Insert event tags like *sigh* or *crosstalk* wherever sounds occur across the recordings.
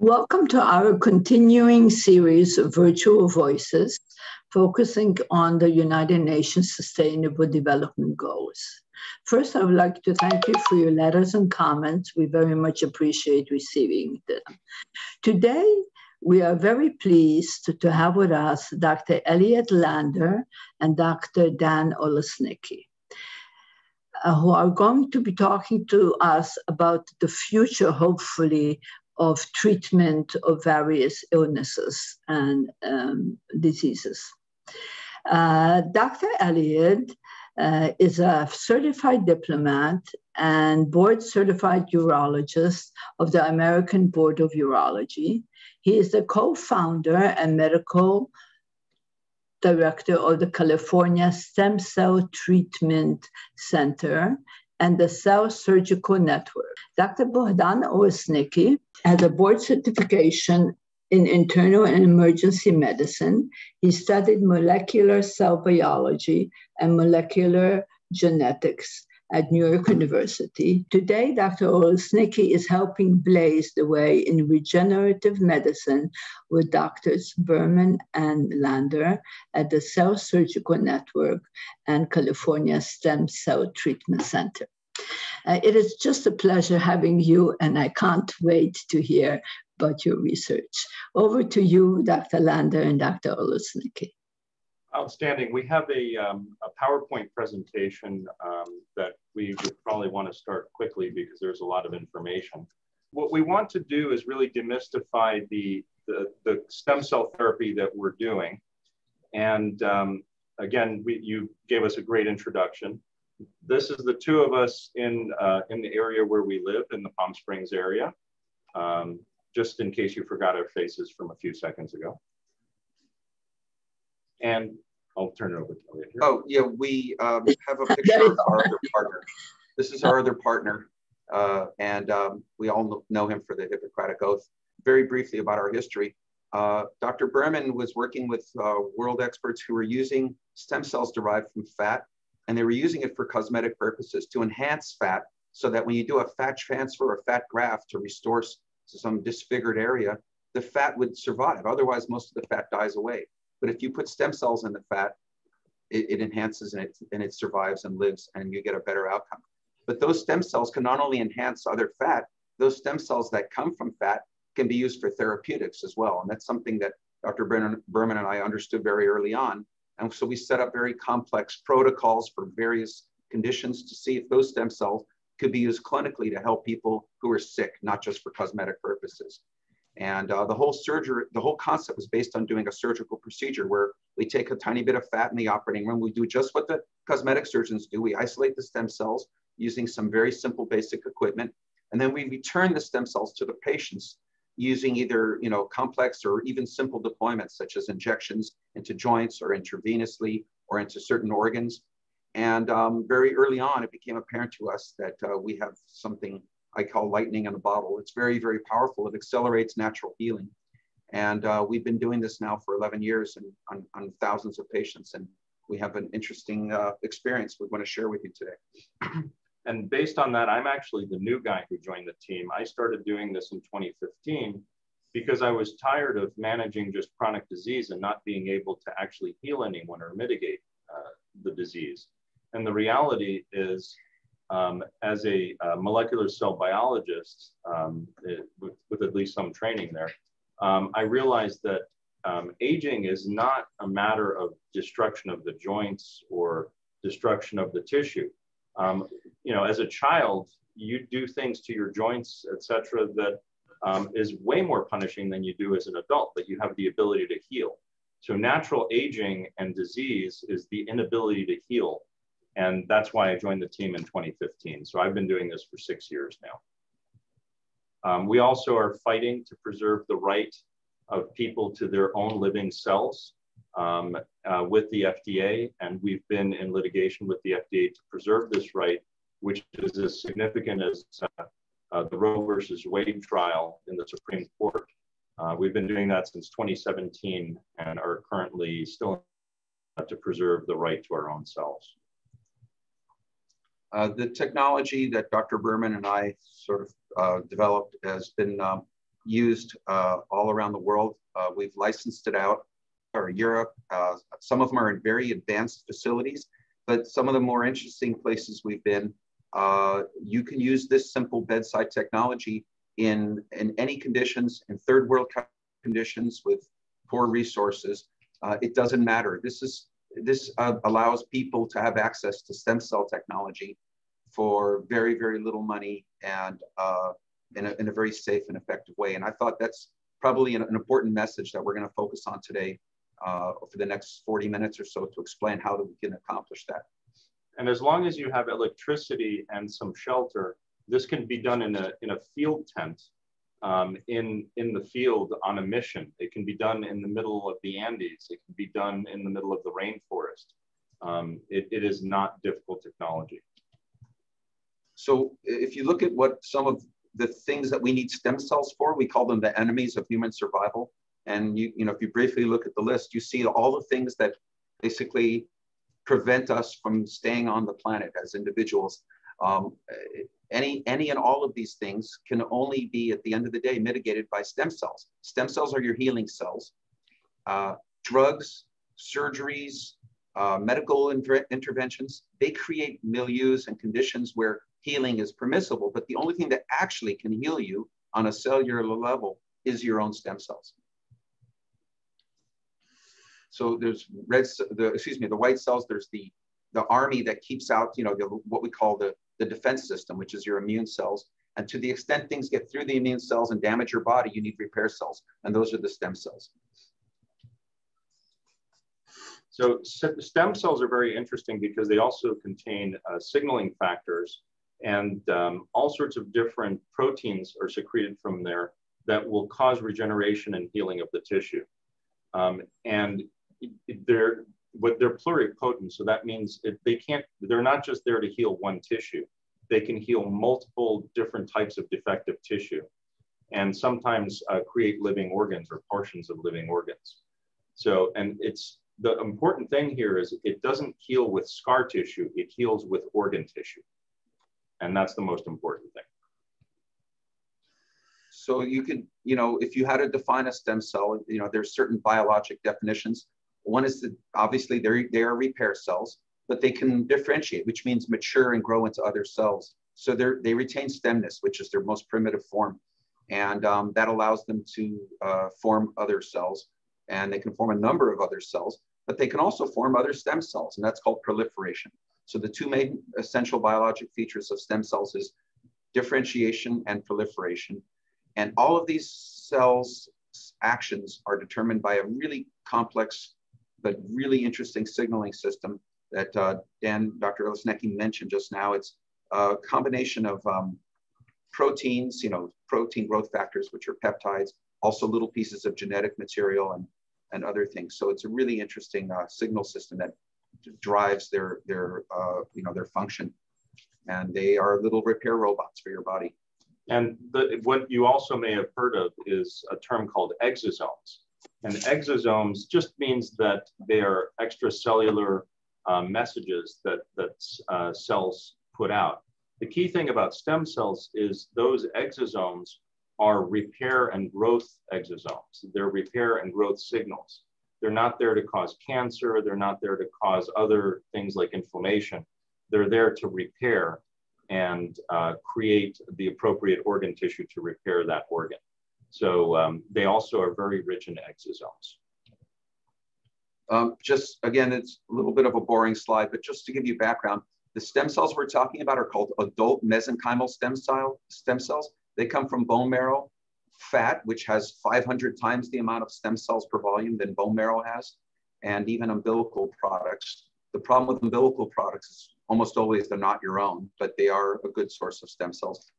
Welcome to our continuing series of virtual voices focusing on the United Nations Sustainable Development Goals. First, I would like to thank you for your letters and comments. We very much appreciate receiving them. Today, we are very pleased to have with us Dr. Elliot Lander and Dr. Dan Olesnicky. Uh, who are going to be talking to us about the future, hopefully, of treatment of various illnesses and um, diseases. Uh, Dr. Elliot uh, is a certified diplomat and board certified urologist of the American Board of Urology. He is the co founder and medical director of the California Stem Cell Treatment Center and the Cell Surgical Network. Dr. Bohdan Olesnicky has a board certification in internal and emergency medicine. He studied molecular cell biology and molecular genetics at New York University. Today, Dr. Olesnicky is helping blaze the way in regenerative medicine with Doctors Berman and Lander at the Cell Surgical Network and California Stem Cell Treatment Center. Uh, it is just a pleasure having you, and I can't wait to hear about your research. Over to you, Dr. Lander and Dr. Olesnicky. Outstanding. We have a, um, a PowerPoint presentation um, that we would probably want to start quickly because there's a lot of information. What we want to do is really demystify the, the, the stem cell therapy that we're doing. And um, again, we, you gave us a great introduction. This is the two of us in, uh, in the area where we live in the Palm Springs area, um, just in case you forgot our faces from a few seconds ago. And I'll turn it over to Elliot here. Oh, yeah, we um, have a *laughs* picture of our other partner. This is our other partner, uh, and um, we all know him for the Hippocratic Oath. Very briefly about our history, uh, Dr. Berman was working with uh, world experts who were using stem cells derived from fat, and they were using it for cosmetic purposes to enhance fat so that when you do a fat transfer or fat graft to restore some disfigured area, the fat would survive. Otherwise, most of the fat dies away. But if you put stem cells in the fat, it, it enhances and it, and it survives and lives and you get a better outcome. But those stem cells can not only enhance other fat, those stem cells that come from fat can be used for therapeutics as well. And that's something that Dr. Berman and I understood very early on. And so we set up very complex protocols for various conditions to see if those stem cells could be used clinically to help people who are sick, not just for cosmetic purposes. And uh, the whole surgery, the whole concept was based on doing a surgical procedure where we take a tiny bit of fat in the operating room. We do just what the cosmetic surgeons do. We isolate the stem cells using some very simple basic equipment. And then we return the stem cells to the patients using either you know, complex or even simple deployments such as injections into joints or intravenously or into certain organs. And um, very early on, it became apparent to us that uh, we have something I call lightning in a bottle. It's very, very powerful. It accelerates natural healing. And uh, we've been doing this now for 11 years and on, on thousands of patients. And we have an interesting uh, experience we want to share with you today. *clears throat* And based on that, I'm actually the new guy who joined the team. I started doing this in 2015 because I was tired of managing just chronic disease and not being able to actually heal anyone or mitigate uh, the disease. And the reality is um, as a uh, molecular cell biologist um, it, with, with, at least some training there, um, I realized that um, aging is not a matter of destruction of the joints or destruction of the tissue. Um, you know, as a child, you do things to your joints, etc., that um, is way more punishing than you do as an adult, but you have the ability to heal. So natural aging and disease is the inability to heal and that's why I joined the team in 2015. So I've been doing this for six years now. Um, we also are fighting to preserve the right of people to their own living cells um, uh, with the FDA. And we've been in litigation with the FDA to preserve this right, which is as significant as uh, uh, the Roe versus Wade trial in the Supreme Court. Uh, we've been doing that since 2017 and are currently still to preserve the right to our own cells. Uh, the technology that Dr. Berman and I sort of uh, developed has been um, used uh, all around the world. Uh, we've licensed it out or Europe. Uh, some of them are in very advanced facilities, but some of the more interesting places we've been, uh, you can use this simple bedside technology in, in any conditions, in third world conditions with poor resources. Uh, it doesn't matter. This is this uh, allows people to have access to stem cell technology for very, very little money and uh, in, a, in a very safe and effective way. And I thought that's probably an, an important message that we're going to focus on today uh, for the next 40 minutes or so to explain how we can accomplish that. And as long as you have electricity and some shelter, this can be done in a, in a field tent um, in, in the field on a mission. It can be done in the middle of the Andes. It can be done in the middle of the rainforest. Um, it, it is not difficult technology. So if you look at what some of the things that we need stem cells for, we call them the enemies of human survival. And you, you know, if you briefly look at the list, you see all the things that basically prevent us from staying on the planet as individuals. Um, any, any and all of these things can only be, at the end of the day, mitigated by stem cells. Stem cells are your healing cells. Uh, drugs, surgeries, uh, medical inter interventions, they create milieus and conditions where healing is permissible, but the only thing that actually can heal you on a cellular level is your own stem cells. So there's red, the, excuse me, the white cells, there's the, the army that keeps out, you know, the, what we call the, the defense system, which is your immune cells. And to the extent things get through the immune cells and damage your body, you need repair cells. And those are the stem cells. So stem cells are very interesting because they also contain uh, signaling factors and um, all sorts of different proteins are secreted from there that will cause regeneration and healing of the tissue. Um, and they're what they're pluripotent, so that means they can't. They're not just there to heal one tissue; they can heal multiple different types of defective tissue, and sometimes uh, create living organs or portions of living organs. So, and it's the important thing here is it doesn't heal with scar tissue; it heals with organ tissue. And that's the most important thing. So you could, you know, if you had to define a stem cell, you know, there's certain biologic definitions. One is that obviously they are repair cells, but they can differentiate, which means mature and grow into other cells. So they they retain stemness, which is their most primitive form. And um, that allows them to uh, form other cells. And they can form a number of other cells, but they can also form other stem cells, and that's called proliferation. So the two main essential biologic features of stem cells is differentiation and proliferation. And all of these cells actions are determined by a really complex but really interesting signaling system that uh, Dan, Dr. Olesnicky mentioned just now. It's a combination of um, proteins, you know, protein growth factors, which are peptides, also little pieces of genetic material and, and other things. So it's a really interesting uh, signal system that drives their their uh, you know their function, and they are little repair robots for your body. And the, what you also may have heard of is a term called exosomes. And exosomes just means that they are extracellular uh, messages that, that uh, cells put out. The key thing about stem cells is those exosomes are repair and growth exosomes. They're repair and growth signals. They're not there to cause cancer. They're not there to cause other things like inflammation. They're there to repair and uh, create the appropriate organ tissue to repair that organ. So um, they also are very rich in exosomes. Um, just again, it's a little bit of a boring slide, but just to give you background, the stem cells we're talking about are called adult mesenchymal stem, cell, stem cells. They come from bone marrow fat, which has 500 times the amount of stem cells per volume than bone marrow has, and even umbilical products. The problem with umbilical products is almost always they're not your own, but they are a good source of stem cells.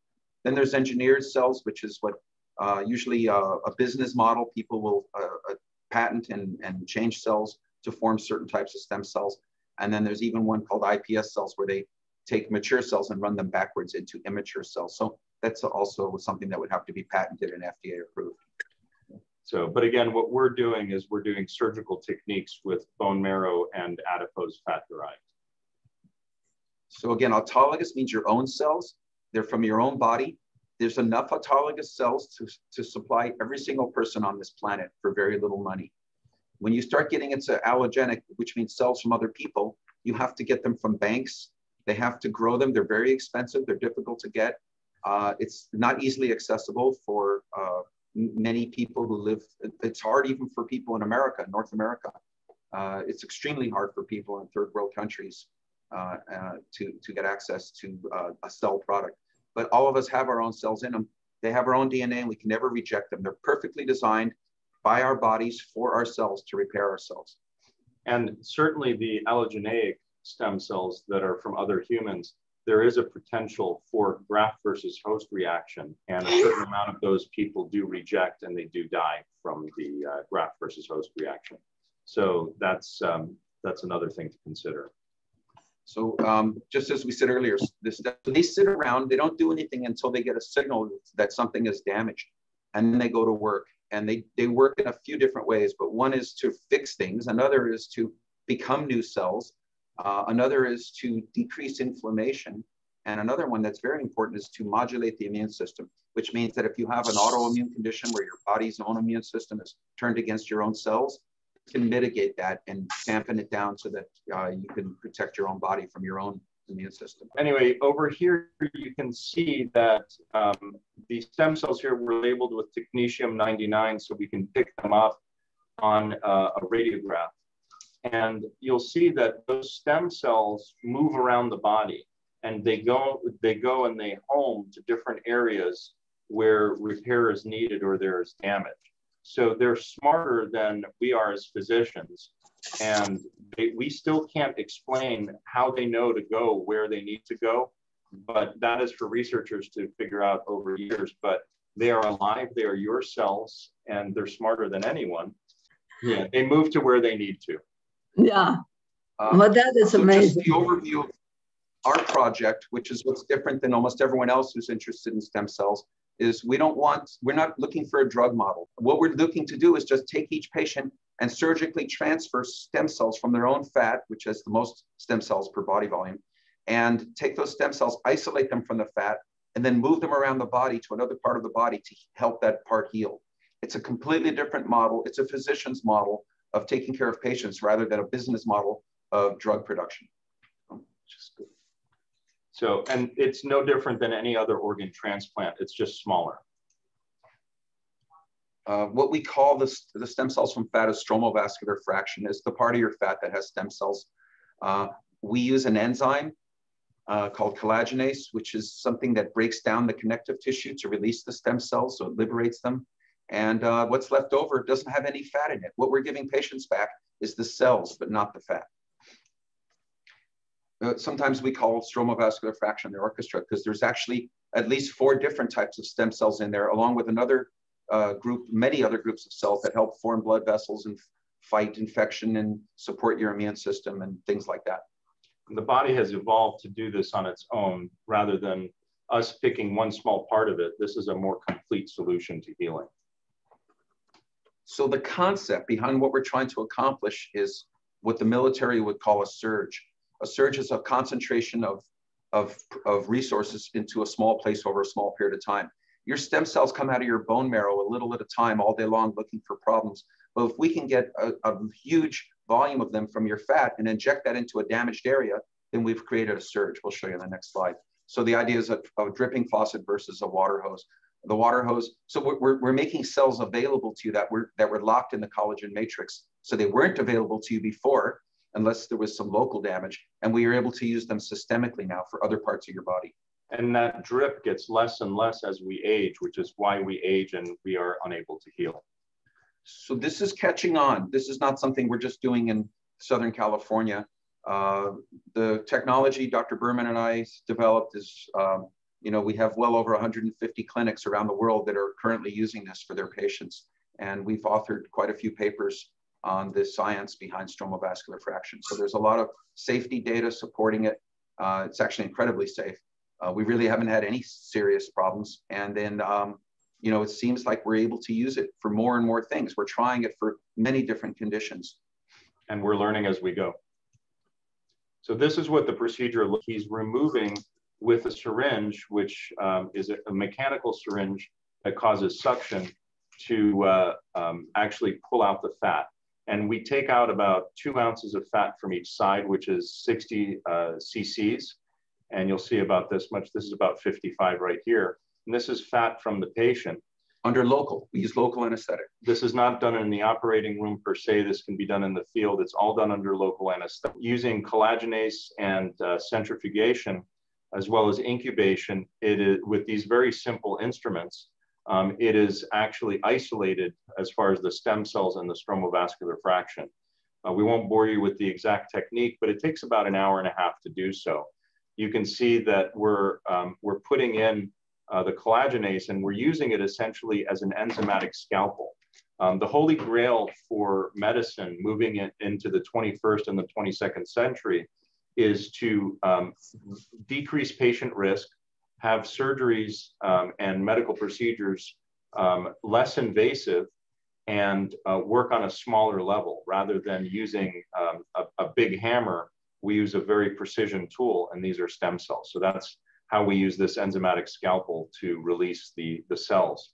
Then there's engineered cells, which is what usually uh, a business model people will uh, uh patent and, and change cells to form certain types of stem cells. And then there's even one called iPS cells where they take mature cells and run them backwards into immature cells. So that's also something that would have to be patented and FDA approved. So, but again, what we're doing is we're doing surgical techniques with bone marrow and adipose fat derived. So again, autologous means your own cells. They're from your own body. There's enough autologous cells to, to supply every single person on this planet for very little money. When you start getting into allogenic, which means cells from other people, you have to get them from banks. They have to grow them. They're very expensive. They're difficult to get. Uh, it's not easily accessible for uh, many people who live. It's hard even for people in America, North America. Uh, it's extremely hard for people in third world countries uh, uh, to, to get access to uh, a cell product. But all of us have our own cells in them. They have our own DNA and we can never reject them. They're perfectly designed by our bodies for ourselves to repair ourselves. And certainly the allogeneic stem cells that are from other humans, there is a potential for graft versus host reaction. And a certain amount of those people do reject and they do die from the uh, graft versus host reaction. So that's, um, that's another thing to consider. So um, just as we said earlier, this, they sit around, they don't do anything until they get a signal that something is damaged. And then they go to work and they, they work in a few different ways, but one is to fix things. Another is to become new cells. Uh, another is to decrease inflammation. And another one that's very important is to modulate the immune system, which means that if you have an autoimmune condition where your body's own immune system is turned against your own cells, can mitigate that and dampen it down so that uh, you can protect your own body from your own immune system. Anyway, over here you can see that um, the stem cells here were labeled with technetium 99 so we can pick them up on uh, a radiograph. And you'll see that those stem cells move around the body and they go, they go and they home to different areas where repair is needed or there is damage. So they're smarter than we are as physicians. And they, we still can't explain how they know to go where they need to go. But that is for researchers to figure out over years. But they are alive, they are your cells, and they're smarter than anyone. Yeah, they move to where they need to. Yeah. Um, well, that is so amazing. Just the overview of our project, which is what's different than almost everyone else who's interested in stem cells, is we don't want, we're not looking for a drug model. What we're looking to do is just take each patient and surgically transfer stem cells from their own fat, which has the most stem cells per body volume, and take those stem cells, isolate them from the fat, and then move them around the body to another part of the body to help that part heal. It's a completely different model. It's a physician's model of taking care of patients rather than a business model of drug production. Oh, So, and it's no different than any other organ transplant. It's just smaller. Uh, what we call this, the stem cells from fat is stromal-vascular fraction. It's the part of your fat that has stem cells. Uh, we use an enzyme uh, called collagenase, which is something that breaks down the connective tissue to release the stem cells, so it liberates them. And uh, what's left over doesn't have any fat in it. What we're giving patients back is the cells, but not the fat. Uh, sometimes we call stromal-vascular fraction the orchestra because there's actually at least four different types of stem cells in there, along with another uh, group, many other groups of cells that help form blood vessels and fight infection and support your immune system and things like that. The body has evolved to do this on its own rather than us picking one small part of it. This is a more complete solution to healing. So the concept behind what we're trying to accomplish is what the military would call a surge. A surge is a concentration of, of, of resources into a small place over a small period of time. Your stem cells come out of your bone marrow a little at a time all day long looking for problems. But if we can get a, a huge volume of them from your fat and inject that into a damaged area, then we've created a surge. We'll show you in the next slide. So the idea is a, a dripping faucet versus a water hose. The water hose, so we're, we're making cells available to you that were, that were locked in the collagen matrix. So they weren't available to you before unless there was some local damage. And we are able to use them systemically now for other parts of your body. And that drip gets less and less as we age, which is why we age and we are unable to heal. So this is catching on. This is not something we're just doing in Southern California. Uh, the technology Dr. Berman and I developed is, um, you know, we have well over 150 clinics around the world that are currently using this for their patients. And we've authored quite a few papers on the science behind stromal vascular fraction. So there's a lot of safety data supporting it. Uh, it's actually incredibly safe. Uh, we really haven't had any serious problems. And then, um, you know, it seems like we're able to use it for more and more things. We're trying it for many different conditions. And we're learning as we go. So this is what the procedure looks. He's removing with a syringe, which um, is a, a, mechanical syringe that causes suction to uh, um, actually pull out the fat. And we take out about two ounces of fat from each side, which is 60 uh, cc's. And you'll see about this much. This is about 55 right here. And this is fat from the patient. Under local, we use local anesthetic. This is not done in the operating room per se. This can be done in the field. It's all done under local anesthetic. Using collagenase and uh, centrifugation, as well as incubation, it is with these very simple instruments, um, it is actually isolated as far as the stem cells and the stromovascular fraction. Uh, we won't bore you with the exact technique, but it takes about an hour and a half to do so. You can see that we're, um, we're putting in uh, the collagenase and we're using it essentially as an enzymatic scalpel. Um, the holy grail for medicine moving it into the 21st and the 22nd century is to um, decrease patient risk, have surgeries um, and medical procedures um, less invasive, and uh, work on a smaller level rather than using um, a, a, big hammer. We use a very precision tool, and these are stem cells. So that's how we use this enzymatic scalpel to release the, the cells.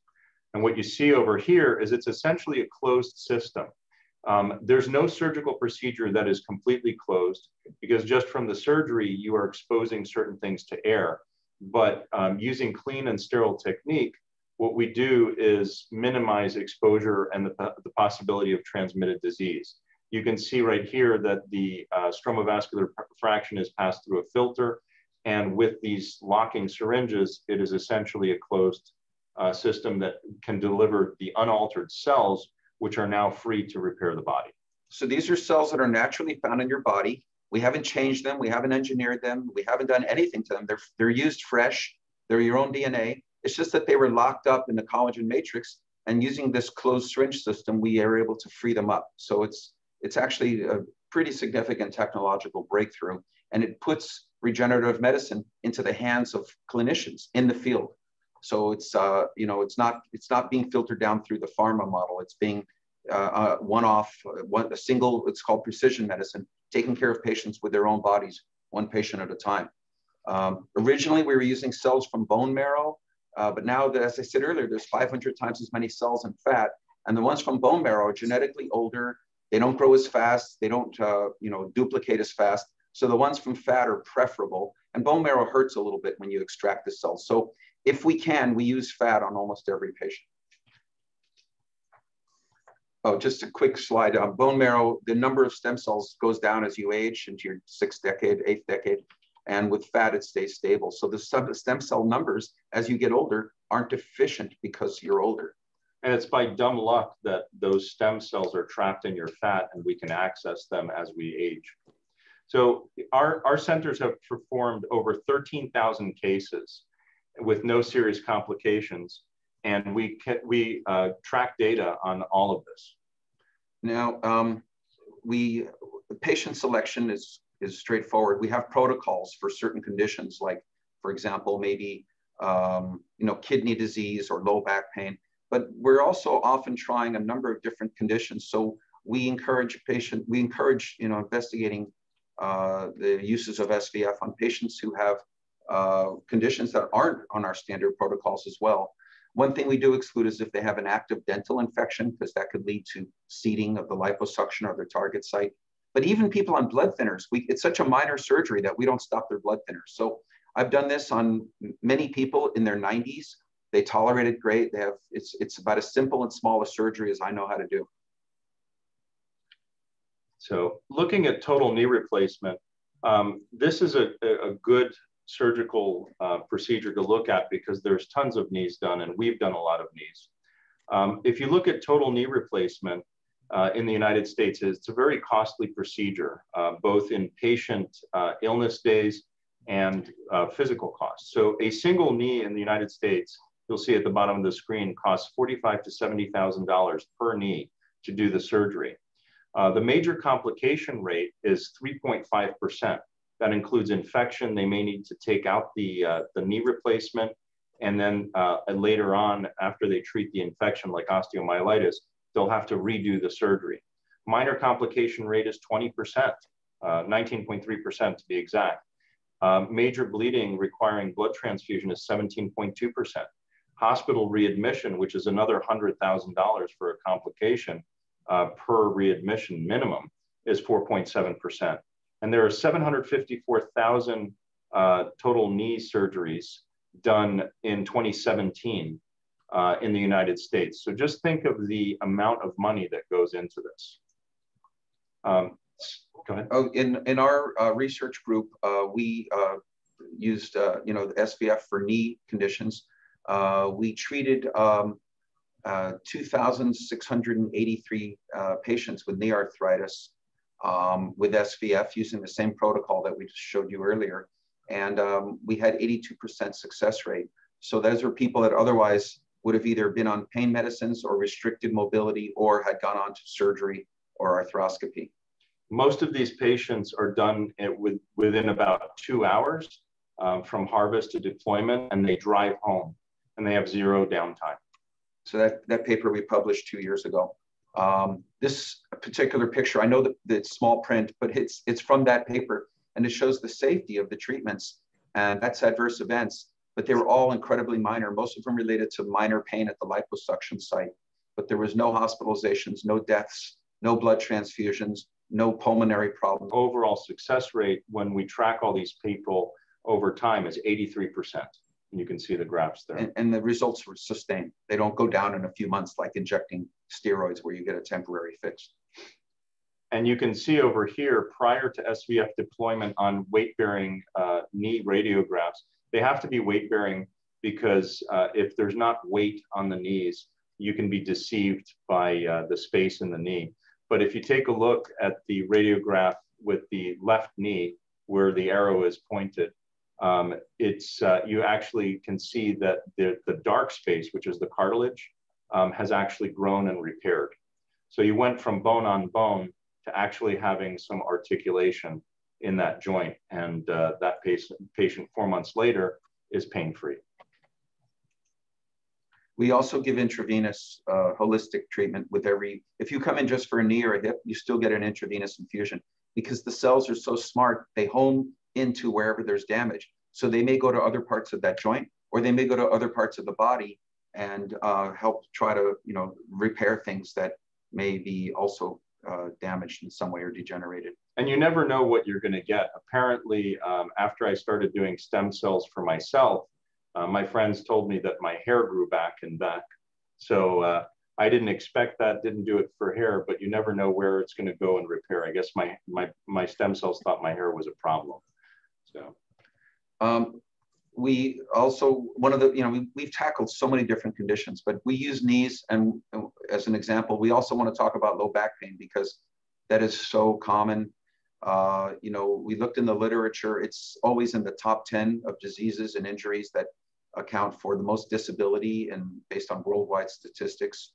And what you see over here is it's essentially a closed system. Um, there's no surgical procedure that is completely closed because just from the surgery, you are exposing certain things to air. But um, using clean and sterile technique, what we do is minimize exposure and the, the possibility of transmitted disease. You can see right here that the uh, stromovascular fraction is passed through a filter. And with these locking syringes, it is essentially a closed uh, system that can deliver the unaltered cells which are now free to repair the body. So these are cells that are naturally found in your body. We haven't changed them. We haven't engineered them. We haven't done anything to them. They're, they're used fresh. They're your own DNA. It's just that they were locked up in the collagen matrix. And using this closed syringe system, we are able to free them up. So it's, it's actually a pretty significant technological breakthrough. And it puts regenerative medicine into the hands of clinicians in the field. So it's uh, you know it's not it's not being filtered down through the pharma model. It's being uh, uh, one-off, one a single. It's called precision medicine, taking care of patients with their own bodies, one patient at a time. Um, originally, we were using cells from bone marrow, uh, but now, that, as I said earlier, there's 500 times as many cells in fat, and the ones from bone marrow are genetically older. They don't grow as fast. They don't, uh, you know, duplicate as fast. So the ones from fat are preferable. And bone marrow hurts a little bit when you extract the cells. So if we can, we use fat on almost every patient. Oh, just a quick slide. Um, bone marrow, the number of stem cells goes down as you age into your sixth decade, eighth decade. And with fat, it stays stable. So the stem cell numbers, as you get older, aren't deficient because you're older. And it's by dumb luck that those stem cells are trapped in your fat and we can access them as we age. So our, our centers have performed over 13,000 cases with no serious complications. And we, we uh, track data on all of this. Now, um, we, patient selection is, is straightforward. We have protocols for certain conditions, like, for example, maybe um, you know, kidney disease or low back pain. But we're also often trying a number of different conditions. So we encourage patient, we encourage you know investigating uh, the uses of SVF on patients who have uh, conditions that aren't on our standard protocols as well. One thing we do exclude is if they have an active dental infection, because that could lead to seeding of the liposuction or their target site. But even people on blood thinners, we, it's such a minor surgery that we don't stop their blood thinners. So I've done this on many people in their 90s. They tolerate it great. They have it's it's about as simple and small a surgery as I know how to do. So looking at total knee replacement, um, this is a, a good surgical uh, procedure to look at because there's tons of knees done and we've done a lot of knees. Um, if you look at total knee replacement uh, in the United States, it's a very costly procedure, uh, both in patient uh, illness days and uh, physical costs. So a single knee in the United States, you'll see at the bottom of the screen, costs forty-five to $70,000 per knee to do the surgery. Uh, the major complication rate is 3.5%. That includes infection. They may need to take out the, uh, the knee replacement. And then uh, later on, after they treat the infection like osteomyelitis, they'll have to redo the surgery. Minor complication rate is 20%, 19.3% uh, to be exact. Um, major bleeding requiring blood transfusion is 17.2%. Hospital readmission, which is another $100,000 for a complication uh, per readmission minimum, is 4.7%. And there are 754,000 uh, total knee surgeries done in 2017 uh, in the United States. So just think of the amount of money that goes into this. Um, go ahead. Oh, in, in our uh, research group, uh, we uh, used, uh, you know, the SVF for knee conditions. We treated um, 2,683 patients with knee arthritis um, with SVF using the same protocol that we just showed you earlier. And um, we had 82% success rate. So those are people that otherwise would have either been on pain medicines or restricted mobility or had gone on to surgery or arthroscopy. Most of these patients are done with, within about two hours um, from harvest to deployment, and they drive home and they have zero downtime. So that, that paper we published two years ago. Um, this particular picture, I know that, it's small print, but it's, it's from that paper and it shows the safety of the treatments and that's adverse events, but they were all incredibly minor, most of them related to minor pain at the liposuction site. But there was no hospitalizations, no deaths, no blood transfusions, no pulmonary problems. Overall success rate when we track all these people over time is 83%. And you can see the graphs there. And, and, the results were sustained. They don't go down in a few months like injecting steroids where you get a temporary fix. And you can see over here, prior to SVF deployment on weight-bearing uh, knee radiographs, they have to be weight-bearing because uh, if there's not weight on the knees, you can be deceived by uh, the space in the knee. But if you take a look at the radiograph with the left knee, where the arrow is pointed, um, it's uh, you actually can see that the, the dark space, which is the cartilage, um, has actually grown and repaired. So you went from bone on bone to actually having some articulation in that joint. And uh, that patient, patient four months later is pain-free. We also give intravenous uh, holistic treatment with every, if you come in just for a knee or a hip, you still get an intravenous infusion because the cells are so smart, they home into wherever there's damage. So they may go to other parts of that joint or they may go to other parts of the body and uh, help try to, you know, repair things that may be also uh, damaged in some way or degenerated. And you never know what you're going to get. Apparently, um, after I started doing stem cells for myself, uh, my friends told me that my hair grew back and back. So uh, I didn't expect that, didn't do it for hair, but you never know where it's going to go and repair. I guess my, my, my stem cells thought my hair was a problem. So. Um, we also one of the you know we, we've tackled so many different conditions but we use knees and as an example we also want to talk about low back pain because that is so common. Uh, you know we looked in the literature it's always in the top 10 of diseases and injuries that account for the most disability and based on worldwide statistics.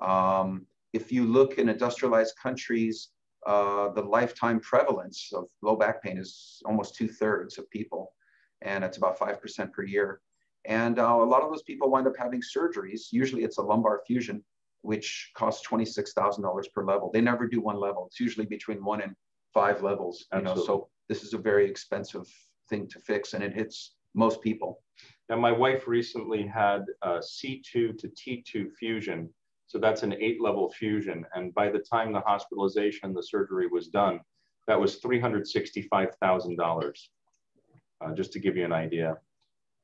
Um, if you look in industrialized countries uh, the lifetime prevalence of low back pain is almost two-thirds of people and it's about 5% per year. And uh, a lot of those people wind up having surgeries. Usually it's a lumbar fusion, which costs $26,000 per level. They never do one level. It's usually between one and five levels. You know, so this is a very expensive thing to fix and it hits most people. Now, my wife recently had a C2 to T2 fusion. So that's an eight level fusion. And by the time the hospitalization, the surgery was done, that was $365,000 uh, just to give you an idea.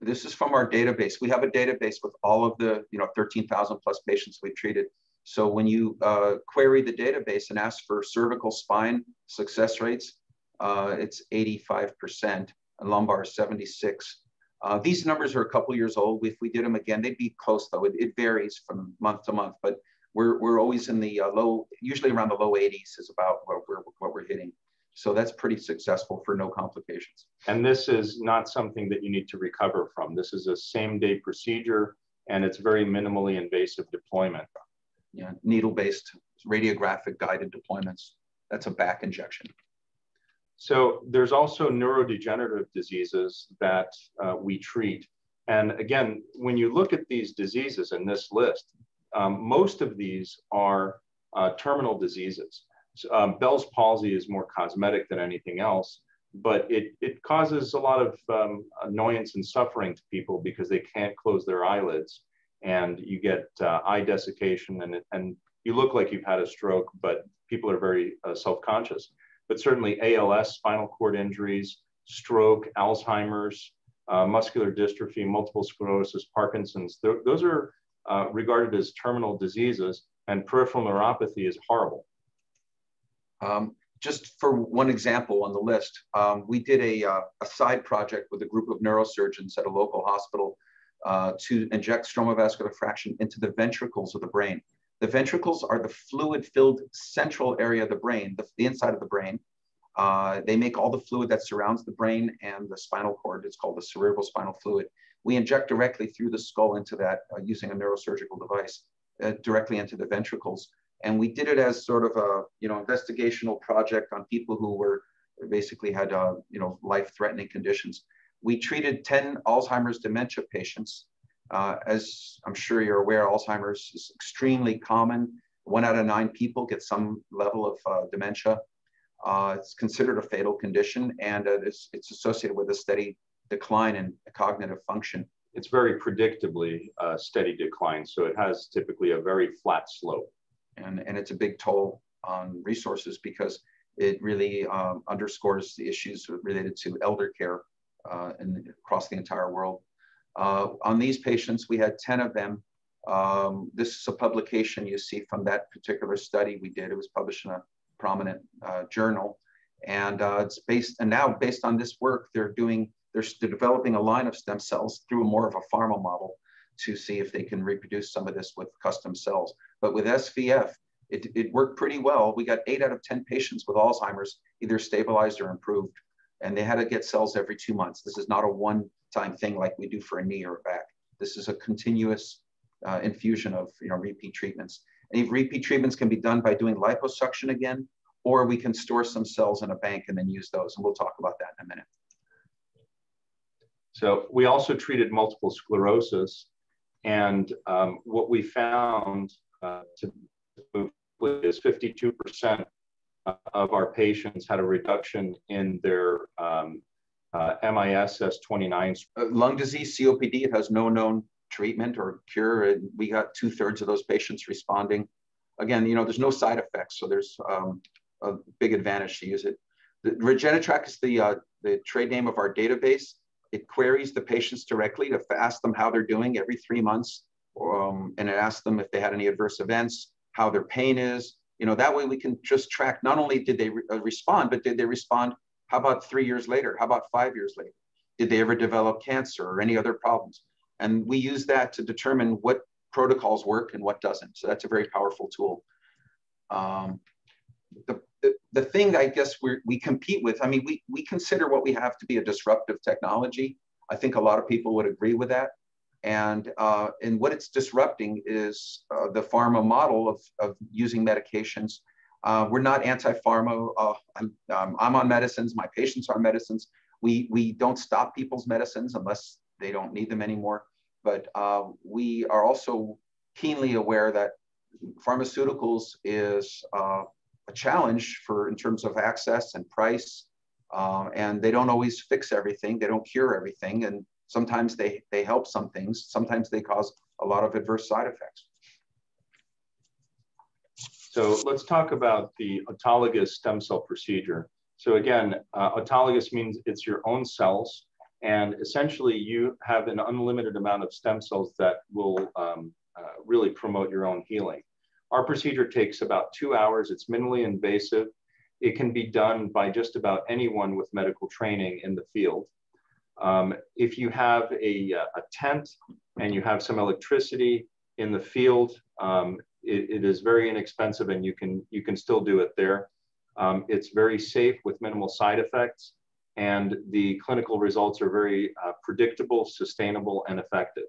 This is from our database. We have a database with all of the, you know, 13,000 plus patients we've treated. So when you uh, query the database and ask for cervical spine success rates, uh, it's 85% and lumbar 76. Uh, these numbers are a couple years old. If we did them again, they'd be close though. It, it varies from month to month, but we're, we're always in the uh, low, usually around the low 80s is about what we're, what we're hitting. So that's pretty successful for no complications. And this is not something that you need to recover from. This is a same day procedure and it's very minimally invasive deployment. Yeah, needle based radiographic guided deployments. That's a back injection. So there's also neurodegenerative diseases that uh, we treat. And again, when you look at these diseases in this list, um, most of these are uh, terminal diseases um, Bell's palsy is more cosmetic than anything else, but it, it causes a lot of um, annoyance and suffering to people because they can't close their eyelids and you get uh, eye desiccation and, and you look like you've had a stroke, but people are very uh, self-conscious. But certainly ALS, spinal cord injuries, stroke, Alzheimer's, uh, muscular dystrophy, multiple sclerosis, Parkinson's, th those are uh, regarded as terminal diseases and peripheral neuropathy is horrible. Um, just for one example on the list, um, we did a, uh, a, side project with a group of neurosurgeons at a local hospital uh, to inject stromal fraction into the ventricles of the brain. The ventricles are the fluid-filled central area of the brain, the, the inside of the brain. Uh, they make all the fluid that surrounds the brain and the spinal cord. It's called the cerebral spinal fluid. We inject directly through the skull into that uh, using a neurosurgical device, uh, directly into the ventricles. And we did it as sort of a you know investigational project on people who were basically had uh, you know life-threatening conditions. We treated 10 Alzheimer's dementia patients. Uh, as I'm sure you're aware, Alzheimer's is extremely common. One out of nine people get some level of uh, dementia. Uh, it's considered a fatal condition and uh, it's, it's associated with a steady decline in cognitive function. It's very predictably a steady decline, so it has typically a very flat slope. And, and it's a big toll on resources because it really um, underscores the issues related to elder care uh, in, across the entire world. Uh, on these patients, we had 10 of them. Um, this is a publication you see from that particular study we did. It was published in a prominent uh, journal. And uh, it's based, and now based on this work, they're doing, they're, they're developing a line of stem cells through more of a pharma model to see if they can reproduce some of this with custom cells. But with SVF, it, it worked pretty well. We got eight out of 10 patients with Alzheimer's either stabilized or improved and they had to get cells every two months. This is not a one-time thing like we do for a knee or a back. This is a continuous uh, infusion of you know repeat treatments. And repeat treatments can be done by doing liposuction again, or we can store some cells in a bank and then use those. And we'll talk about that in a minute. So we also treated multiple sclerosis. And um, what we found uh, to move with is 52% of our patients had a reduction in their um, uh, MSIS-29. Uh, lung disease, COPD, it has no known treatment or cure. And we got two thirds of those patients responding. Again, you know, there's no side effects, so there's um, a big advantage to use it. The Regeneratrack is the, uh, the trade name of our database. It queries the patients directly to ask them how they're doing every three months. Um, and it asks them if they had any adverse events, how their pain is, you know, that way we can just track not only did they re uh, respond, but did they respond? How about three years later? How about five years later? Did they ever develop cancer or any other problems? And we use that to determine what protocols work and what doesn't. So that's a very powerful tool. Um, the, the, the thing I guess we we compete with, I mean, we, we consider what we have to be a disruptive technology. I think a lot of people would agree with that. And, uh, and what it's disrupting is uh, the pharma model of, of using medications. Uh, we're not anti-pharma. Uh, I'm, um, I'm on medicines. My patients are medicines. We, we don't stop people's medicines unless they don't need them anymore. But uh, we are also keenly aware that pharmaceuticals is uh, a challenge for in terms of access and price. and they don't always fix everything. They don't cure everything. And Sometimes they, they help some things. Sometimes they cause a lot of adverse side effects. So let's talk about the autologous stem cell procedure. So again, uh, autologous means it's your own cells. And essentially you have an unlimited amount of stem cells that will um, uh, really promote your own healing. Our procedure takes about two hours. It's minimally invasive. It can be done by just about anyone with medical training in the field. Um, if you have a, a, tent and you have some electricity in the field, um, it, it is very inexpensive and you can, you can still do it there. Um, it's very safe with minimal side effects and the clinical results are very uh, predictable, sustainable, and effective.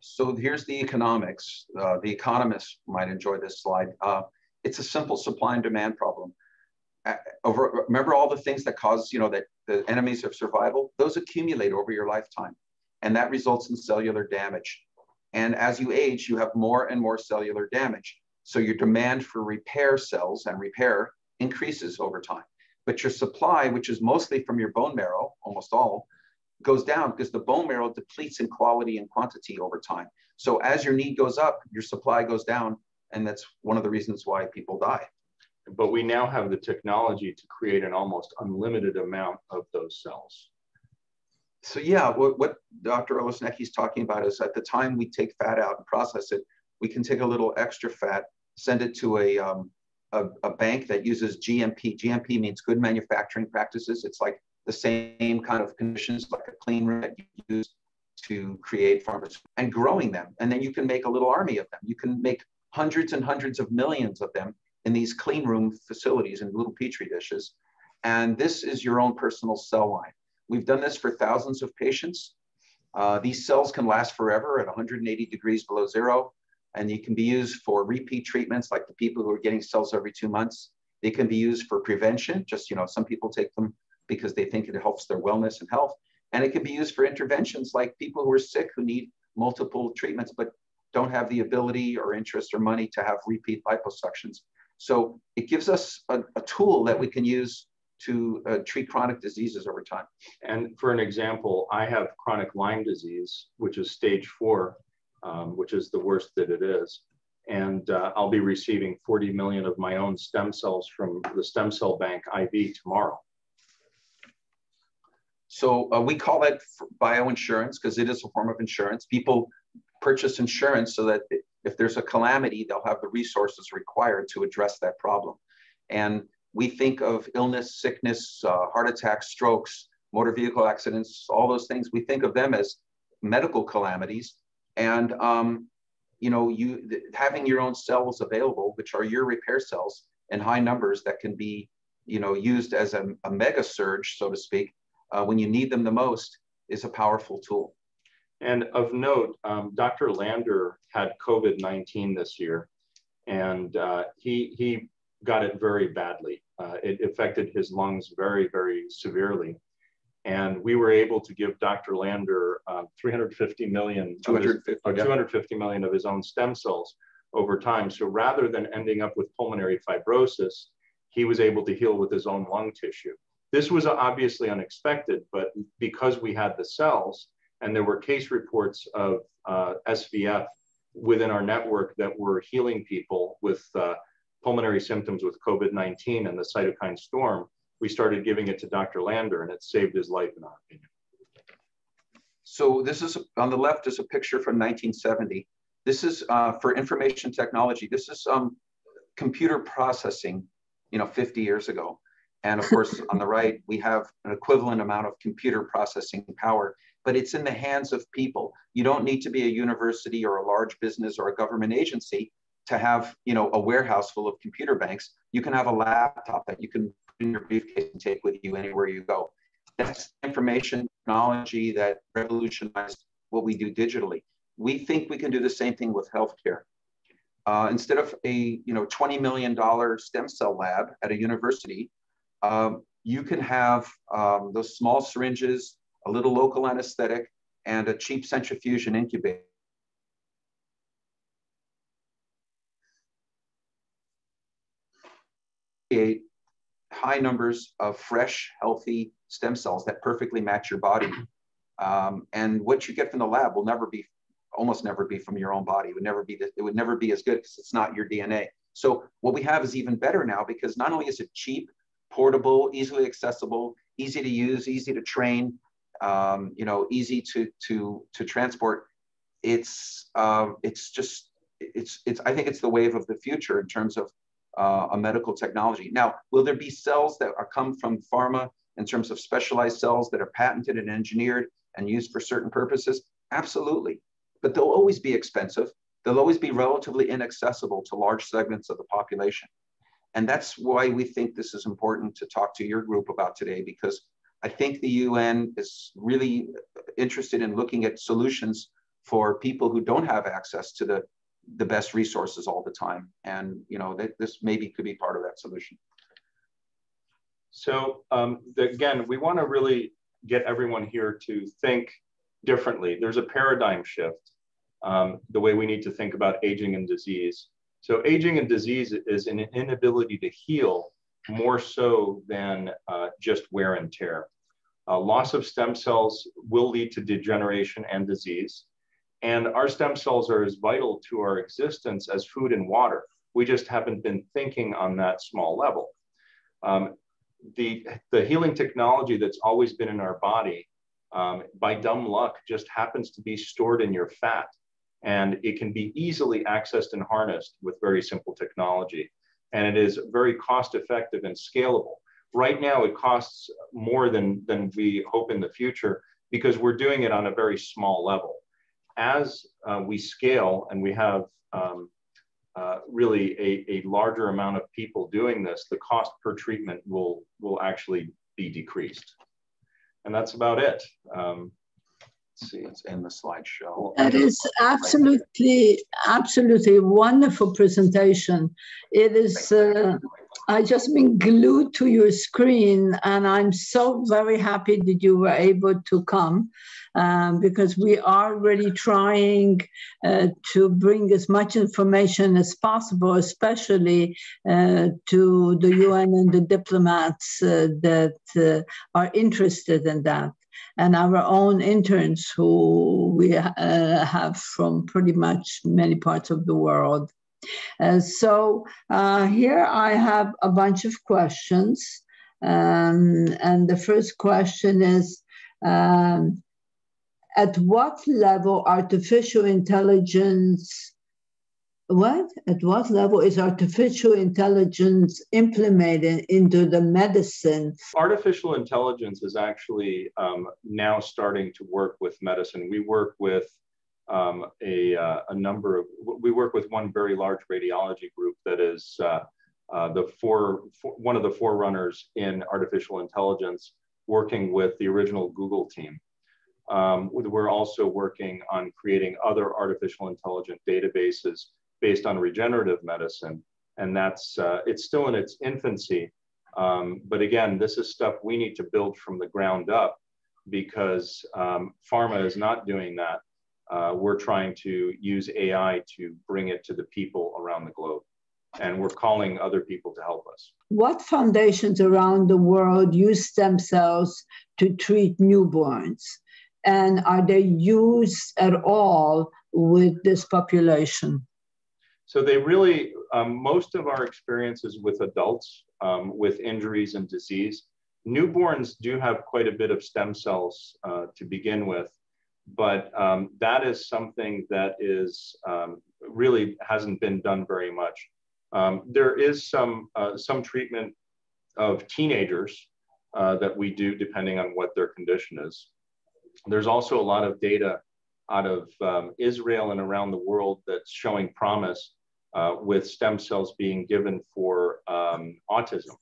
So here's the economics. Uh, the economists might enjoy this slide. Uh, it's a simple supply and demand problem. Uh, over, remember all the things that cause, you know, that the enemies of survival, those accumulate over your lifetime. And that results in cellular damage. And as you age, you have more and more cellular damage. So your demand for repair cells and repair increases over time. but your supply, which is mostly from your bone marrow, almost all, goes down because the bone marrow depletes in quality and quantity over time. So as your need goes up, your supply goes down, and that's one of the reasons why people die. But we now have the technology to create an almost unlimited amount of those cells. So yeah, what, what Dr. Olesnicky is talking about is at the time we take fat out and process it, we can take a little extra fat, send it to a, um, a, a, bank that uses GMP. GMP means good manufacturing practices. It's like the same kind of conditions like a clean room that you use to create farmers and growing them. And then you can make a little army of them. You can make hundreds and hundreds of millions of them in these clean room facilities in little petri dishes. And this is your own personal cell line. We've done this for thousands of patients. Uh, these cells can last forever at 180 degrees below zero, and they can be used for repeat treatments like the people who are getting cells every two months. They can be used for prevention, just, you know, some people take them because they think it helps their wellness and health. And it can be used for interventions like people who are sick who need multiple treatments but don't have the ability or interest or money to have repeat liposuctions. So it gives us a, a tool that we can use to uh, treat chronic diseases over time. And for an example, I have chronic Lyme disease, which is stage four, um, which is the worst that it is. And uh, I'll be receiving 40 million of my own stem cells from the stem cell bank IV tomorrow. So uh, we call that bioinsurance because it is a form of insurance. People purchase insurance so that if there's a calamity, they'll have the resources required to address that problem. And we think of illness, sickness, uh, heart attacks, strokes, motor vehicle accidents, all those things. We think of them as medical calamities. And um, you know, you having your own cells available, which are your repair cells in high numbers that can be, you know, used as a, a mega surge, so to speak, uh, when you need them the most, is a powerful tool. And of note, um, Dr. Lander had COVID 19 this year, and uh, he, he got it very badly. Uh, it affected his lungs very, very severely. And we were able to give Dr. Lander uh, 350 million, 250, his, 250 million of his own stem cells over time. So rather than ending up with pulmonary fibrosis, he was able to heal with his own lung tissue. This was obviously unexpected, but because we had the cells and there were case reports of uh, SVF within our network that were healing people with uh, pulmonary symptoms with COVID 19 and the cytokine storm, we started giving it to Dr. Lander and it saved his life, in our opinion. So, this is on the left is a picture from 1970. This is uh, for information technology. This is um, computer processing, you know, 50 years ago. And of course, on the right, we have an equivalent amount of computer processing power, but it's in the hands of people. You don't need to be a university or a large business or a government agency to have you know a warehouse full of computer banks. You can have a laptop that you can put in your briefcase and take with you anywhere you go. That's information technology that revolutionized what we do digitally. We think we can do the same thing with healthcare. Uh, instead of a you know 20 million dollar stem cell lab at a university um, you can have um, those small syringes a little local anesthetic and a cheap centrifuge and incubator create high numbers of fresh, healthy stem cells that perfectly match your body. Um, and what you get from the lab will never be, almost never be from your own body. It would never be, it would never be as good because it's not your DNA. So what we have is even better now because not only is it cheap, portable, easily accessible, easy to use, easy to train, um, you know, easy to to to transport. It's uh, it's just it's it's I think it's the wave of the future in terms of uh, a medical technology. Now, will there be cells that are come from pharma in terms of specialized cells that are patented and engineered and used for certain purposes? Absolutely. But they'll always be expensive. They'll always be relatively inaccessible to large segments of the population. And that's why we think this is important to talk to your group about today, because I think the UN is really interested in looking at solutions for people who don't have access to the the best resources all the time. And you know, th- this maybe could be part of that solution. So um, the, again, we want to really get everyone here to think differently. There's a paradigm shift, um, the way we need to think about aging and disease. So aging and disease is an inability to heal more so than uh, just wear and tear. Uh, loss of stem cells will lead to degeneration and disease. And our stem cells are as vital to our existence as food and water. We just haven't been thinking on that small level. Um, the, the healing technology that's always been in our body, um, by dumb luck, just happens to be stored in your fat. And it can be easily accessed and harnessed with very simple technology. And it is very cost effective and scalable. Right now, it costs more than, than we hope in the future because we're doing it on a very small level. As uh, we scale and we have um, uh, really a, a larger amount of people doing this, the cost per treatment will, will actually be decreased. And that's about it. Um, see, it's in the slideshow. That is absolutely, absolutely wonderful presentation. It is, uh, I just been glued to your screen and I'm so very happy that you were able to come um, because we are really trying uh, to bring as much information as possible, especially uh, to the UN and the diplomats uh, that uh, are interested in that. And our own interns who we uh, have from pretty much many parts of the world. Uh, so here I have a bunch of questions. Um, and the first question is um, at what level artificial intelligence what? At what level is artificial intelligence implemented into the medicine? Artificial intelligence is actually um, now starting to work with medicine. We work with um, a, uh, a number of we work with one very large radiology group that is uh, uh, the four, four, one of the forerunners in artificial intelligence working with the original google team. Um, we're also working on creating other artificial intelligent databases based on regenerative medicine. And that's, uh, it's still in its infancy. Um, but again, this is stuff we need to build from the ground up because um, pharma is not doing that. Uh, we're trying to use AI to bring it to the people around the globe. And we're calling other people to help us. What foundations around the world use stem cells to treat newborns? and are they used at all with this population? So they really, um, most of our experiences with adults um, with injuries and disease, newborns do have quite a bit of stem cells uh, to begin with, but um, that is something that is um, really hasn't been done very much. Um, there is some, uh, some treatment of teenagers uh, that we do depending on what their condition is. There's also a lot of data out of um, Israel and around the world that's showing promise uh, with stem cells being given for um, autism.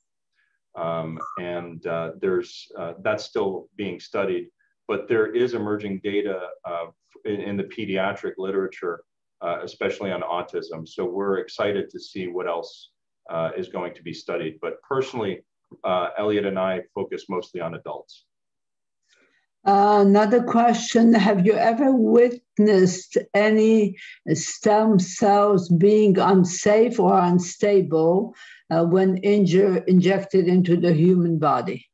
Um, and uh, there's uh, that's still being studied, but there is emerging data uh, in, in, the pediatric literature, especially on autism. So we're excited to see what else is going to be studied. But personally, Elliot and I focus mostly on adults. Another question Have you ever witnessed any stem cells being unsafe or unstable uh, when injure, injected into the human body?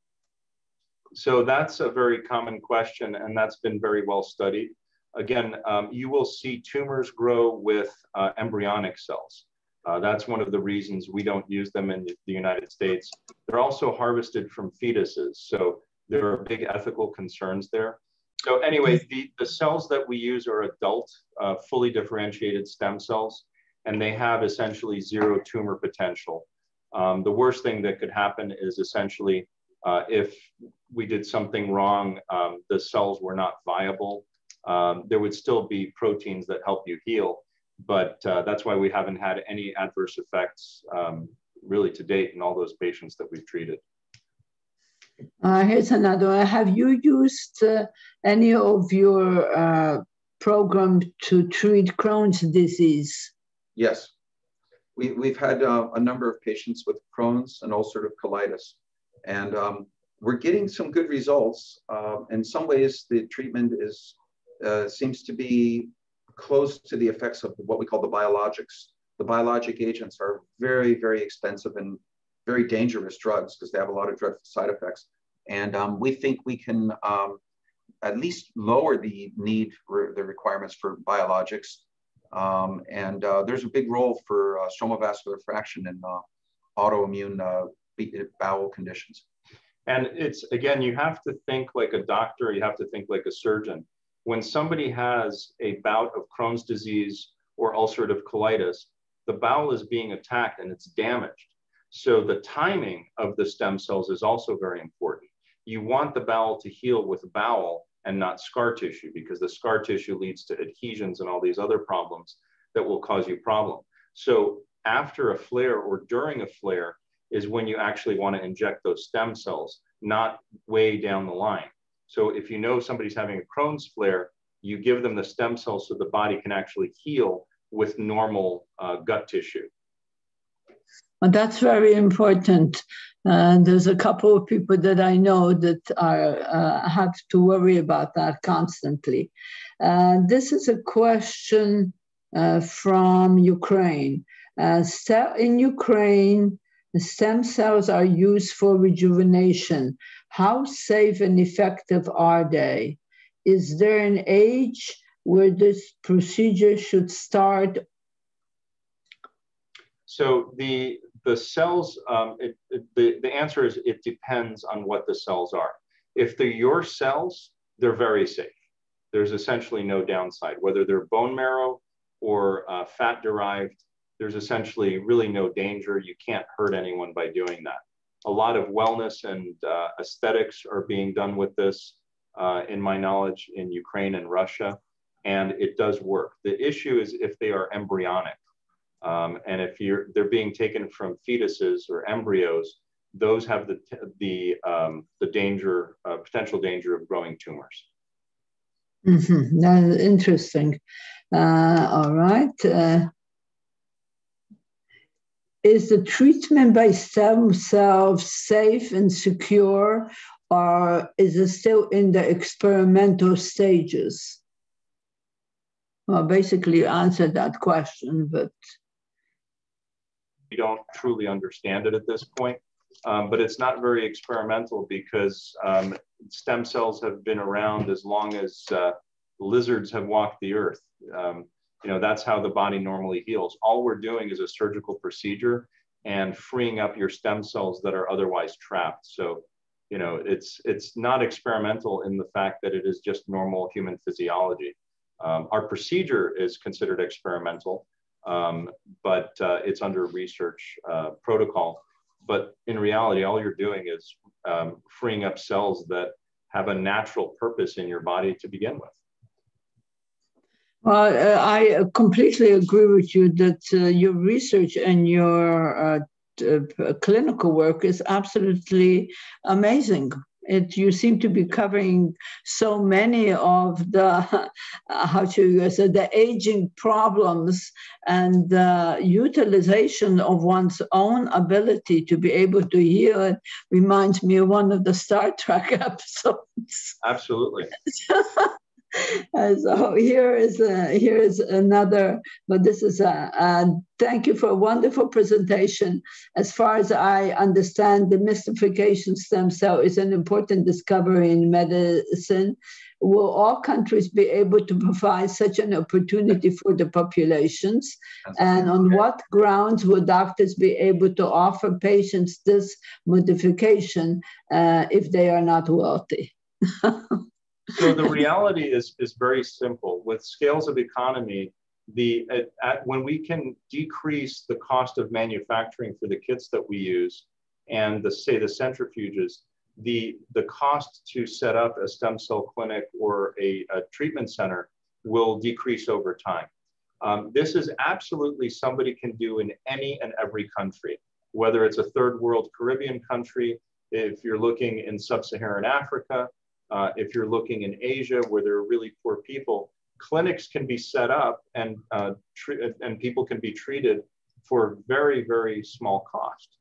So that's a very common question, and that's been very well studied. Again, um, you will see tumors grow with uh, embryonic cells. Uh, that's one of the reasons we don't use them in the United States. They're also harvested from fetuses. So there are big ethical concerns there. So anyway, the, the cells that we use are adult, uh, fully differentiated stem cells, and they have essentially zero tumor potential. Um, the worst thing that could happen is essentially uh, if we did something wrong, um, the cells were not viable, um, there would still be proteins that help you heal. But uh, that's why we haven't had any adverse effects um, really to date in all those patients that we've treated. Uh, here's another. one. Have you used uh, any of your uh, program to treat Crohn's disease? Yes. We, we've had uh, a number of patients with Crohn's and ulcerative colitis, and um, we're getting some good results. Um, in some ways, the treatment is uh, seems to be close to the effects of what we call the biologics. The biologic agents are very, very expensive and very dangerous drugs because they have a lot of drug side effects. And um, we think we can um, at least lower the need for the requirements for biologics. Um, and uh, there's a big role for uh, vascular fraction in uh, autoimmune uh, bowel conditions. And it's again, you have to think like a doctor, you have to think like a surgeon. When somebody has a bout of Crohn's disease or ulcerative colitis, the bowel is being attacked and it's damaged. So the timing of the stem cells is also very important. You want the bowel to heal with bowel and not scar tissue because the scar tissue leads to adhesions and all these other problems that will cause you problem. So after a flare or during a flare is when you actually want to inject those stem cells, not way down the line. So if you know somebody's having a Crohn's flare, you give them the stem cells so the body can actually heal with normal uh, gut tissue. And that's very important. And there's a couple of people that I know that are uh, have to worry about that constantly. Uh, this is a question uh, from Ukraine. Uh, in Ukraine, stem cells are used for rejuvenation. How safe and effective are they? Is there an age where this procedure should start? So the the cells, um, it, it, the, the answer is it depends on what the cells are. If they're your cells, they're very safe. There's essentially no downside, whether they're bone marrow or uh, fat derived, there's essentially really no danger. You can't hurt anyone by doing that. A lot of wellness and uh, aesthetics are being done with this, uh, in my knowledge, in Ukraine and Russia, and it does work. The issue is if they are embryonic. Um, and if you're, they're being taken from fetuses or embryos, those have the, the, um, the danger, uh, potential danger of growing tumors. Mm-hmm. That's interesting. Uh, all right. Uh, is the treatment by stem cells safe and secure, or is it still in the experimental stages? Well, basically, answered that question, but we don't truly understand it at this point. Um, but it's not very experimental because um, stem cells have been around as long as uh, lizards have walked the earth. Um, you know, that's how the body normally heals. All we're doing is a surgical procedure and freeing up your stem cells that are otherwise trapped. So, you know, it's it's not experimental in the fact that it is just normal human physiology. Um, our procedure is considered experimental um, but uh, it's under research uh, protocol. But in reality, all you're doing is um, freeing up cells that have a natural purpose in your body to begin with. Well, uh, I completely agree with you that uh, your research and your uh, uh, clinical work is absolutely amazing it you seem to be covering so many of the *laughs* uh, how to say the aging problems and the utilization of one's own ability to be able to heal it reminds me of one of the star trek *laughs* episodes. Absolutely *laughs* *laughs* Uh, so here is a, here is another, but this is a, a, thank you for a wonderful presentation. As far as I understand, the mystification stem cell is an important discovery in medicine. Will all countries be able to provide such an opportunity for the populations? and on what grounds will doctors be able to offer patients this modification uh, if they are not wealthy? *laughs* so the reality is is very simple. With scales of economy, the at, at, when we can decrease the cost of manufacturing for the kits that we use, and the say the centrifuges, the the cost to set up a stem cell clinic or a, a treatment center will decrease over time. Um, this is absolutely somebody can do in any and every country, whether it's a third world Caribbean country, if you're looking in sub-Saharan Africa, uh, if you're looking in Asia where there are really poor people, clinics can be set up and, uh, and people can be treated for very, very small cost.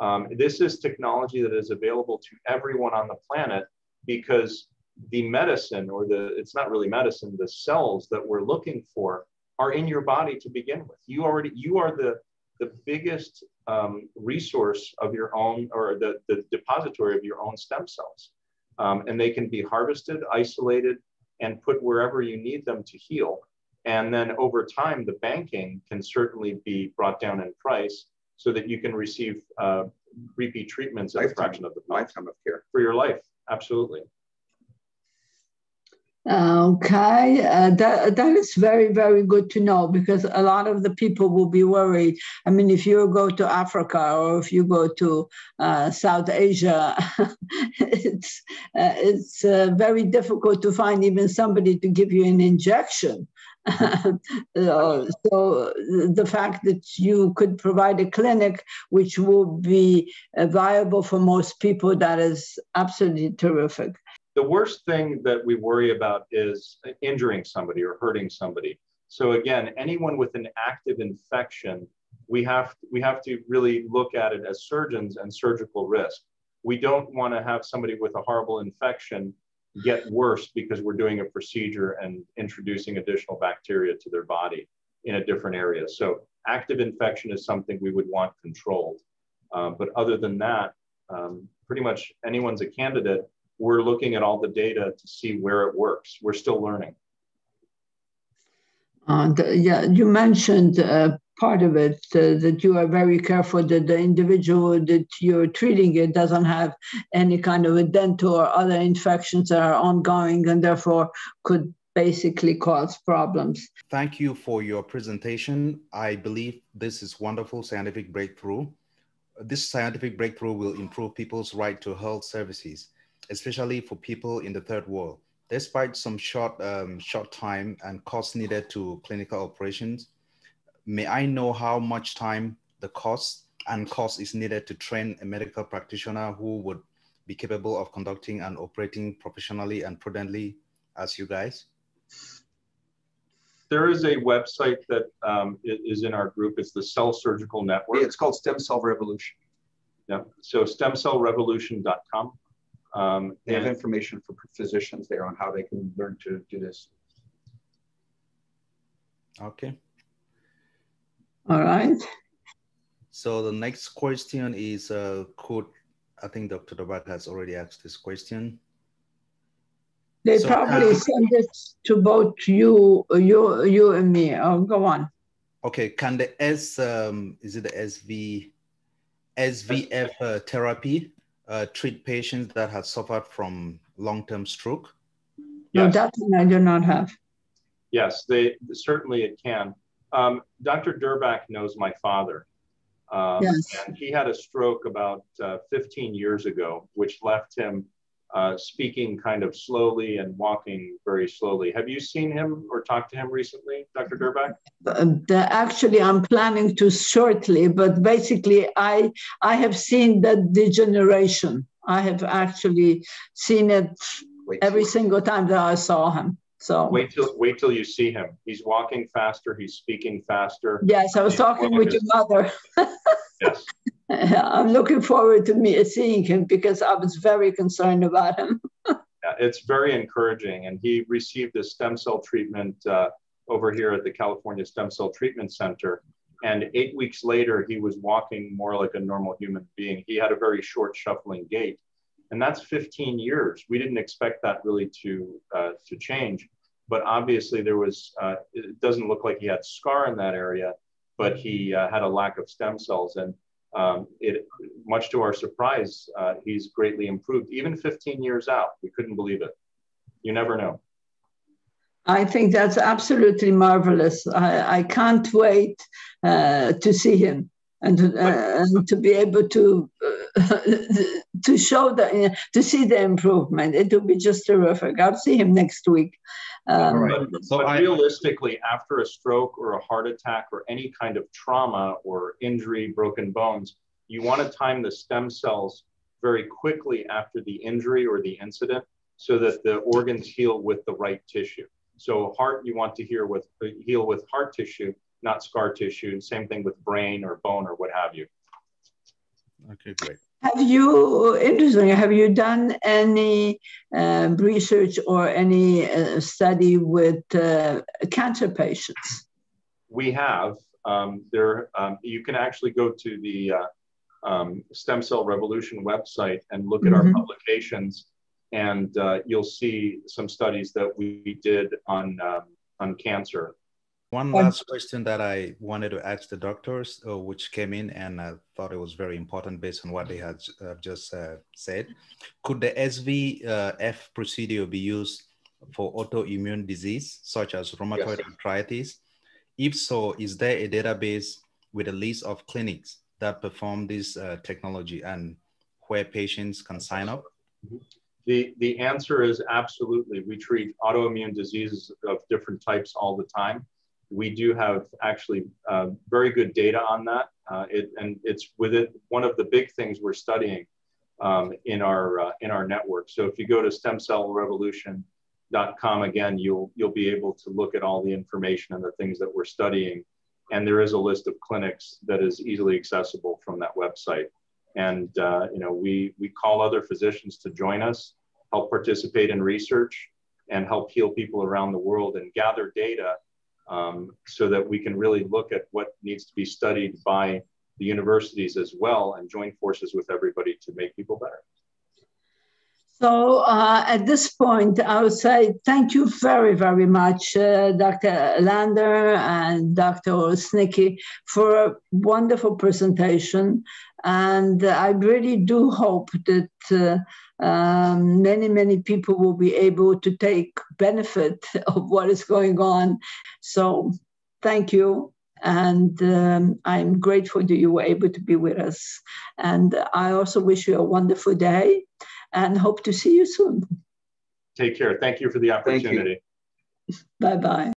Um, this is technology that is available to everyone on the planet because the medicine or the, it's not really medicine, the cells that we're looking for are in your body to begin with. You already, you are the, the biggest um, resource of your own or the, the depository of your own stem cells. Um, and they can be harvested, isolated, and put wherever you need them to heal. And then over time, the banking can certainly be brought down in price so that you can receive uh, repeat treatments at a fraction of the price. Lifetime of care. For your life, absolutely. Okay, uh, that, that is very, very good to know because a lot of the people will be worried. I mean, if you go to Africa or if you go to uh, South Asia, *laughs* it's, uh, it's uh, very difficult to find even somebody to give you an injection. *laughs* uh, so the fact that you could provide a clinic which will be uh, viable for most people, that is absolutely terrific the worst thing that we worry about is injuring somebody or hurting somebody. So again, anyone with an active infection, we have we have to really look at it as surgeons and surgical risk. We don't want to have somebody with a horrible infection get worse because we're doing a procedure and introducing additional bacteria to their body in a different area. So active infection is something we would want controlled. Um, but other than that, um, pretty much anyone's a candidate we're looking at all the data to see where it works. We're still learning. Uh, yeah, you mentioned uh, part of it uh, that you are very careful that the individual that you're treating it doesn't have any kind of a dental or other infections that are ongoing and therefore could basically cause problems. Thank you for your presentation. I believe this is wonderful scientific breakthrough. This scientific breakthrough will improve people's right to health services especially for people in the third world. Despite some short, um, short time and cost needed to clinical operations, may I know how much time the cost and cost is needed to train a medical practitioner who would be capable of conducting and operating professionally and prudently as you guys? There is a website that um, is in our group. It's the Cell Surgical Network. It's called Stem Cell Revolution. Yeah. So stemcellrevolution.com. Um, they have information for physicians there on how they can learn to do this. Okay. All right. So the next question is, uh, could, I think Dr. Durbach has already asked this question. They so probably send it to both you, you, you and me. Oh, go on. Okay, can the S, um, is it the SV, SVF uh, therapy uh, treat patients that have suffered from long-term stroke? Yes. No, that I do not have. Yes, they certainly it can. Um, Dr. Durbach knows my father. Um, yes. And he had a stroke about uh, 15 years ago, which left him uh, speaking kind of slowly and walking very slowly. Have you seen him or talked to him recently, Dr. Durbach? Uh, actually, I'm planning to shortly, but basically, I I have seen that degeneration. I have actually seen it wait every single time that I saw him. So wait till wait till you see him. He's walking faster. He's speaking faster. Yes, I was talking with your mother. *laughs* yes. *laughs* I'm looking forward to me seeing him because I was very concerned about him. *laughs* yeah, it's very encouraging, and he received a stem cell treatment uh, over here at the California Stem Cell Treatment Center. And eight weeks later, he was walking more like a normal human being. He had a very short, shuffling gait, and that's 15 years. We didn't expect that really to uh, to change, but obviously there was. Uh, it doesn't look like he had scar in that area, but he uh, had a lack of stem cells and um, it, much to our surprise, uh, he's greatly improved. Even 15 years out, we couldn't believe it. You never know. I think that's absolutely marvelous. I, I can't wait uh, to see him and to, uh, and to be able to uh, *laughs* to show the to see the improvement. It will be just terrific. I'll see him next week. Um, but, so but I, realistically, after a stroke or a heart attack or any kind of trauma or injury, broken bones, you want to time the stem cells very quickly after the injury or the incident so that the organs heal with the right tissue. So heart, you want to heal with heal with heart tissue, not scar tissue. And same thing with brain or bone or what have you. Okay, great. Have you, interesting, have you done any uh, research or any uh, study with uh, cancer patients? We have. Um, there, um, you can actually go to the uh, um, Stem Cell Revolution website and look at mm-hmm. our publications, and uh, you'll see some studies that we did on um, on cancer. One last question that I wanted to ask the doctors, uh, which came in and I thought it was very important based on what they had uh, just uh, said. Could the SVF uh, procedure be used for autoimmune disease, such as rheumatoid yes. arthritis? If so, is there a database with a list of clinics that perform this uh, technology and where patients can sign up? Mm-hmm. The, the answer is absolutely. We treat autoimmune diseases of different types all the time. We do have actually uh, very good data on that. Uh, it, and it's within one of the big things we're studying um, in, our, uh, in our network. So if you go to stemcellrevolution.com again, you'll, you'll be able to look at all the information and the things that we're studying and there is a list of clinics that is easily accessible from that website. And uh, you know, we we call other physicians to join us, help participate in research, and help heal people around the world and gather data um, so that we can really look at what needs to be studied by the universities as well and join forces with everybody to make people better. So uh, at this point, I would say thank you very, very much, uh, Dr. Lander and Dr. Olesnicky, for a wonderful presentation. And I really do hope that uh, um, many, many people will be able to take benefit *laughs* of what is going on. So thank you. And um, I'm grateful that you were able to be with us. And I also wish you a wonderful day and hope to see you soon. Take care. Thank you for the opportunity. Bye bye.